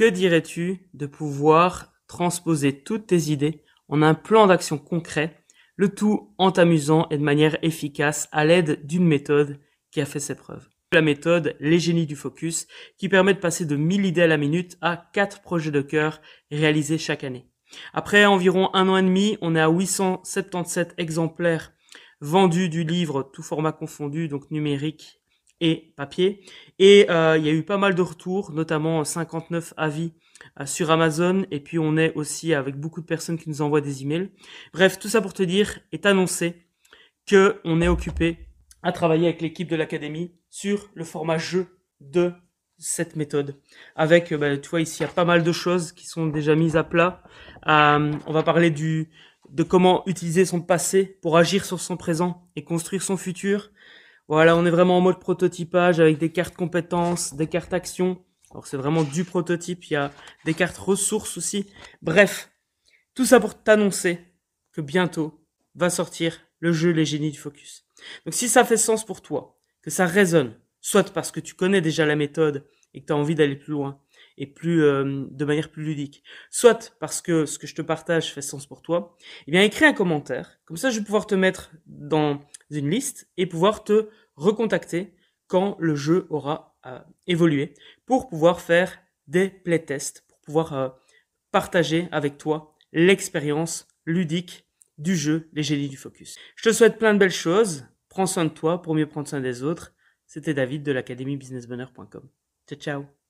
Que dirais-tu de pouvoir transposer toutes tes idées en un plan d'action concret, le tout en t'amusant et de manière efficace à l'aide d'une méthode qui a fait ses preuves? La méthode Les génies du focus qui permet de passer de 1000 idées à la minute à 4 projets de cœur réalisés chaque année. Après environ un an et demi, on est à 877 exemplaires vendus du livre, tout format confondu, donc numérique et papier. Et euh, il y a eu pas mal de retours, notamment 59 avis euh, sur Amazon. Et puis on est aussi avec beaucoup de personnes qui nous envoient des emails. Bref, tout ça pour te dire est annoncé que on est occupé à travailler avec l'équipe de l'académie sur le format jeu de cette méthode. Avec, euh, bah, tu vois, ici, il y a pas mal de choses qui sont déjà mises à plat. On va parler du, de comment utiliser son passé pour agir sur son présent et construire son futur. Voilà, on est vraiment en mode prototypage avec des cartes compétences, des cartes actions. Alors c'est vraiment du prototype, il y a des cartes ressources aussi. Bref, tout ça pour t'annoncer que bientôt va sortir le jeu Les Génies du Focus. Donc si ça fait sens pour toi, que ça résonne, soit parce que tu connais déjà la méthode et que tu as envie d'aller plus loin et plus euh, de manière plus ludique, soit parce que ce que je te partage fait sens pour toi, eh bien écris un commentaire. Comme ça, je vais pouvoir te mettre dans une liste et pouvoir te recontacter quand le jeu aura euh, évolué pour pouvoir faire des playtests, pour pouvoir euh, partager avec toi l'expérience ludique du jeu Les Génies du Focus. Je te souhaite plein de belles choses. Prends soin de toi pour mieux prendre soin des autres. C'était David de l'académie businessbonheur.com. Ciao, ciao.